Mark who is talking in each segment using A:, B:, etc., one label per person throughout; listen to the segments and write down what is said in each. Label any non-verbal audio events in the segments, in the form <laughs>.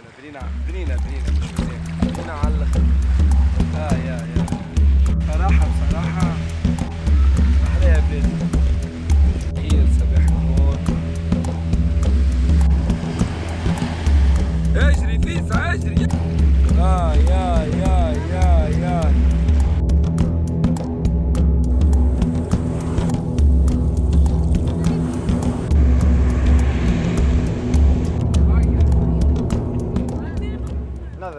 A: هنا بنينا بنينا بنينا مش بنينا. على الآخر آه يا يا.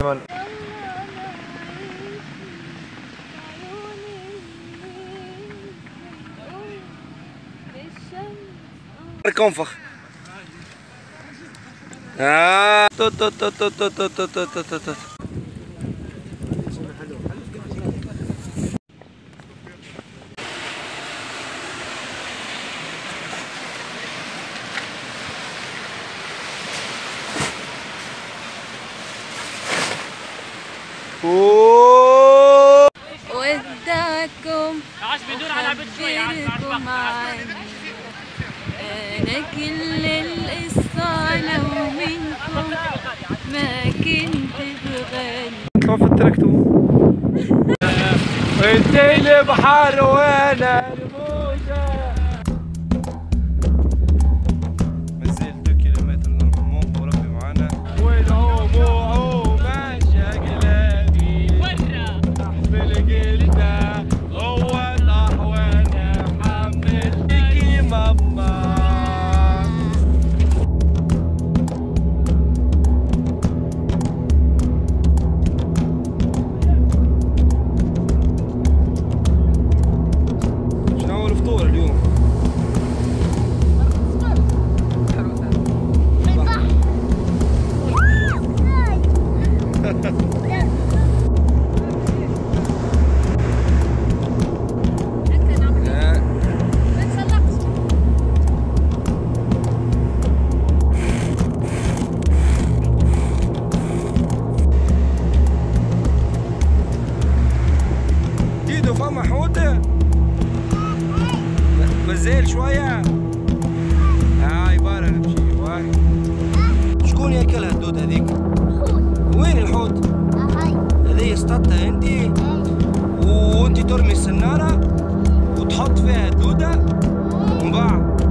A: Man. Komfig. Ah, tot, tot,
B: tot,
C: tot, tot, tot, tot, tot, tot.
B: وداكم وخبركم أنا كل القصة لو منكم ما كنت بغني.
A: كيف في <laughs> أنت بحر وأنا حوته مازال شوية. هاي بارا نمشي. واحد. شكون ياكلها الدود هذيك؟ وين الحوت؟ هذه اصطادتها انت وانت ترمي السنارة وتحط فيها الدودة. ومن بعد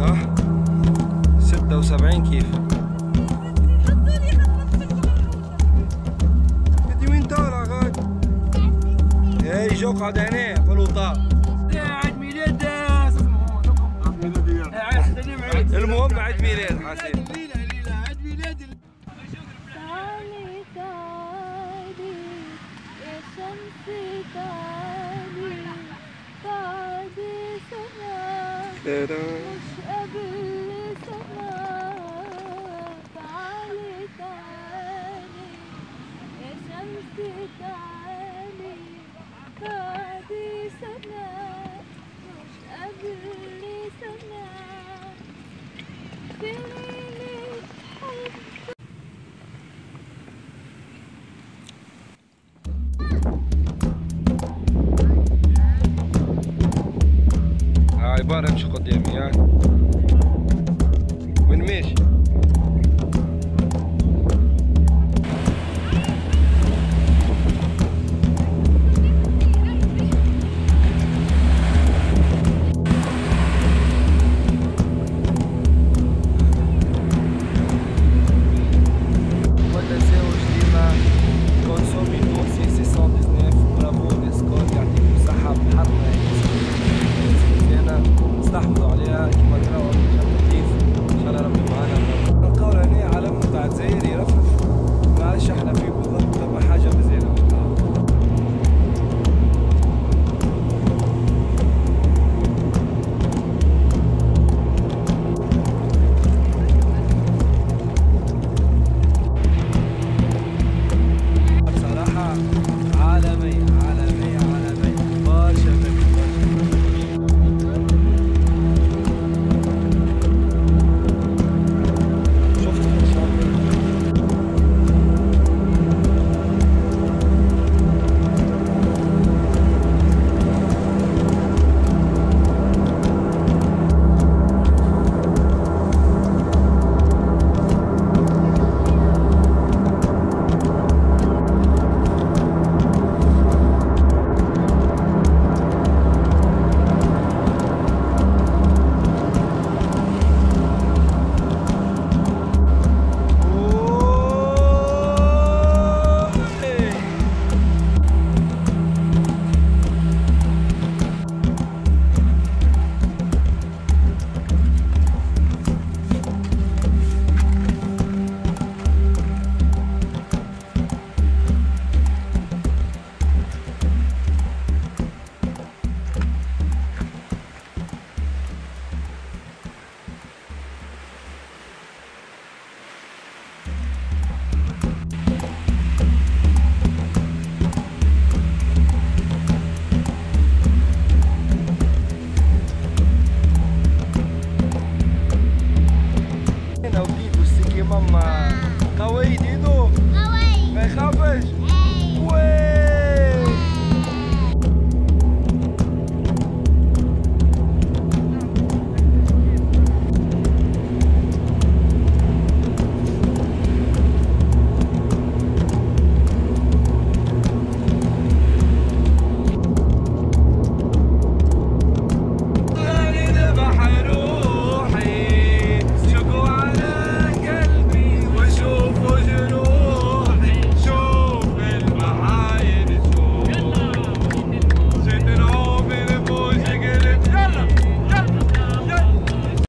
A: آه ستة وسبعين كيف بدي وين طالع غاد؟ هاي جو قعد هنا بلوطة
C: عيد ميلاد
A: المهم عيد ميلاد حسين
B: عيد ميلاد تعالي تعالي يا شمس تعالي تعالي سنة
A: wieczorem przychodzimy, jak?